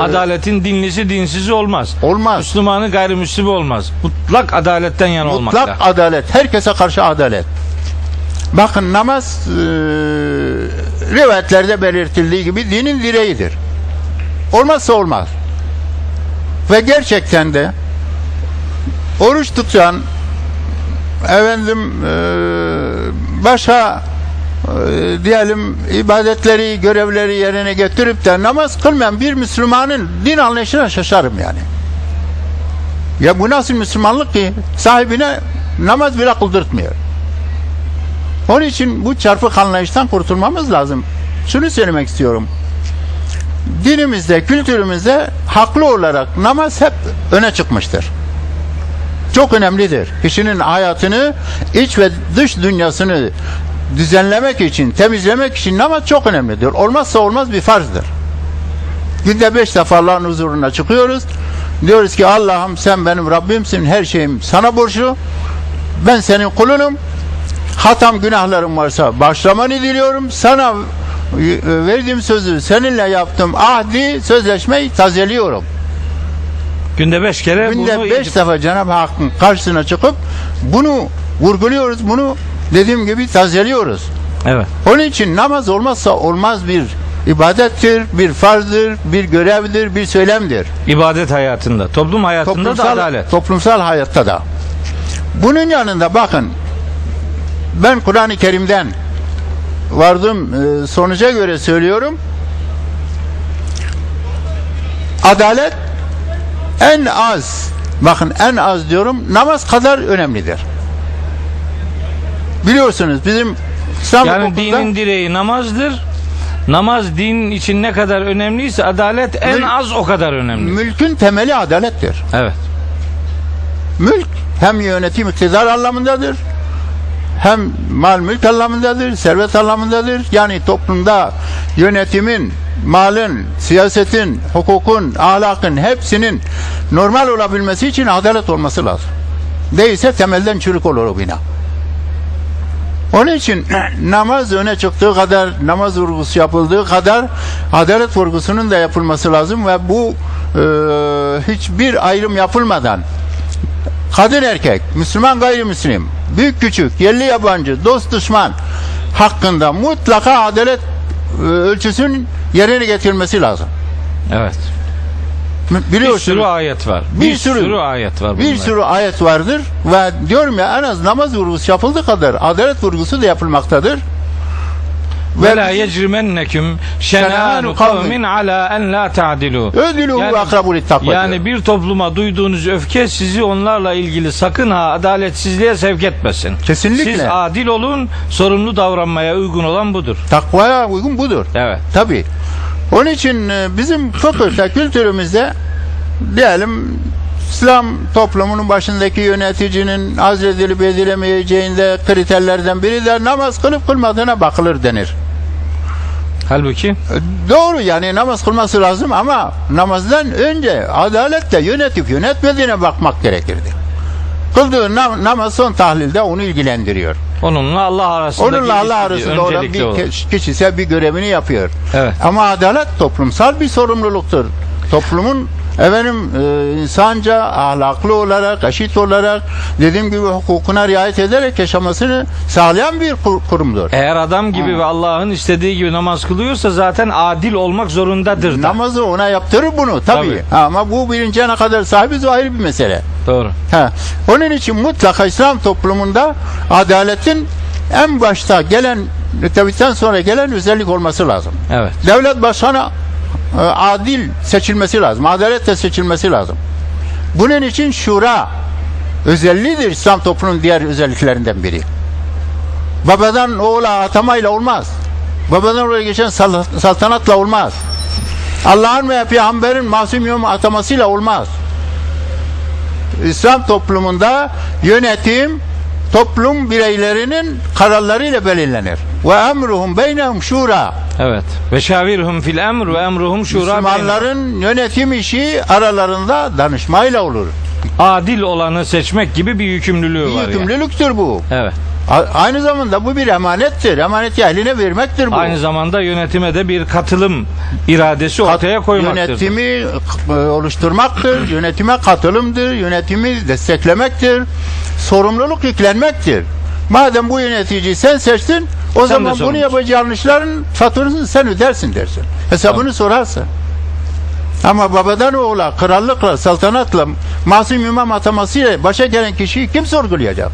Adaletin dinlisi dinsizi olmaz. Olmaz. Müslümanı gayrimüslimi olmaz. Mutlak adaletten yana Mutlak olmakta. adalet. Herkese karşı adalet. Bakın namaz e, rivayetlerde belirtildiği gibi dinin direğidir. Olmazsa olmaz. Ve gerçekten de oruç tutan efendim e, başka e, diyelim ibadetleri, görevleri yerine getirip de namaz kılmayan bir Müslümanın din anlayışına şaşarım yani. Ya bu nasıl Müslümanlık ki sahibine namaz bile kıldırtmıyor. Onun için bu çarpık anlayıştan kurtulmamız lazım. Şunu söylemek istiyorum. Dinimizde, kültürümüzde haklı olarak namaz hep öne çıkmıştır. Çok önemlidir. Kişinin hayatını, iç ve dış dünyasını düzenlemek için, temizlemek için namaz çok önemlidir. Olmazsa olmaz bir farzdır. Günde beş defa Allah'ın huzuruna çıkıyoruz. Diyoruz ki Allah'ım sen benim Rabbimsin, her şeyim sana borçlu. Ben senin kulunum. Hatam günahlarım varsa başlamanı diliyorum. Sana e, verdiğim sözü seninle yaptım ahdi sözleşmeyi tazeliyorum. Günde beş kere Günde bunu beş defa Cenab-ı Hakk'ın karşısına çıkıp bunu vurguluyoruz. Bunu dediğim gibi tazeliyoruz. Evet. Onun için namaz olmazsa olmaz bir ibadettir, bir farzdır, bir görevdir, bir söylemdir. İbadet hayatında, toplum hayatında da adalet. toplumsal hayatta da. Bunun yanında bakın ben Kur'an-ı Kerim'den vardığım e, sonuca göre söylüyorum. Adalet en az bakın en az diyorum namaz kadar önemlidir. Biliyorsunuz bizim İslam Yani hukukunda dinin direği namazdır. Namaz din için ne kadar önemliyse adalet en Mül- az o kadar önemli. mülkün temeli adalettir. Evet. Mülk hem yönetim iktidar anlamındadır hem mal mülk anlamındadır, servet anlamındadır. Yani toplumda yönetimin, malın, siyasetin, hukukun, ahlakın hepsinin normal olabilmesi için adalet olması lazım. Değilse temelden çürük olur o bina. Onun için namaz öne çıktığı kadar, namaz vurgusu yapıldığı kadar adalet vurgusunun da yapılması lazım ve bu e, hiçbir ayrım yapılmadan kadın erkek, Müslüman gayrimüslim, büyük küçük, yerli yabancı, dost düşman hakkında mutlaka adalet e, ölçüsünün yerine getirilmesi lazım. Evet. M- Bir Biliyorsunuz. sürü ayet var. Bir Bir, sürü- sürü, ayet var. Bir sürü ayet vardır ve diyorum ya en az namaz vurgusu yapıldığı kadar adalet vurgusu da yapılmaktadır. Ve la yecrimenneküm şenânu kavmin ala en la ta'dilu. Ödülü Yani- yani, akrabu littakva. Yani bir topluma duyduğunuz öfke sizi onlarla ilgili sakın ha adaletsizliğe sevk etmesin. Kesinlikle. Siz adil olun, sorumlu davranmaya uygun olan budur. Takvaya uygun budur. Evet. Tabi. Onun için e, bizim fıkıhta kültürümüzde diyelim İslam toplumunun başındaki yöneticinin azledilip edilemeyeceğinde kriterlerden biri de namaz kılıp kılmadığına bakılır denir. Halbuki E, Doğru yani namaz kılması lazım ama namazdan önce adaletle yönetip yönetmediğine bakmak gerekirdi. Kıldığı nam- namaz son tahlilde onu ilgilendiriyor. Onunla Allah arasındaki Onunla Allah arasında olan bir olur. ke- kişi ise bir görevini yapıyor. Evet. Ama adalet toplumsal bir sorumluluktur. Toplumun efendim e, insanca, ahlaklı olarak, eşit olarak dediğim gibi hukukuna riayet ederek yaşamasını sağlayan bir kur- kurumdur. Eğer adam gibi ve Allah'ın istediği gibi namaz kılıyorsa zaten adil olmak zorundadır da. Namazı ona yaptırır bunu tabii. Tabii. Ha, Ama bu bilince ne kadar sahibiz o ayrı bir mesele. Doğru. Ha. Onun için mutlaka İslam toplumunda adaletin en başta gelen mütevitten sonra gelen özellik olması lazım. Evet. Devlet başkanı adil seçilmesi lazım. Adaletle seçilmesi lazım. Bunun için şura özelliğidir İslam toplumunun diğer özelliklerinden biri. Babadan oğula atamayla olmaz. Babadan oraya geçen sal- saltanatla olmaz. Allah'ın ve peygamberin masum yom atamasıyla olmaz. İslam toplumunda yönetim toplum bireylerinin kararlarıyla belirlenir. Ve emruhum beynehum şura. Evet. Ve şavirhum fil emr ve emruhum şura. Müslümanların yönetim işi aralarında danışmayla olur. adil olanı seçmek gibi bir yükümlülüğü var. yani. Yükümlülüktür bu. Evet. Aynı zamanda bu bir emanettir. Emaneti ehline vermektir bu. Aynı zamanda yönetime de bir katılım iradesi ortaya koymaktır. Yönetimi e, oluşturmaktır, yönetime katılımdır, yönetimi desteklemektir, sorumluluk yüklenmektir. Madem bu yöneticiyi sen seçtin, o de zaman bunu yapacağı yanlışların faturasını sen ödersin dersin. Hesabını sorarsın. Ama babadan oğula, krallıkla, saltanatla, masum imam atamasıyla başa gelen kişiyi kim sorgulayacak?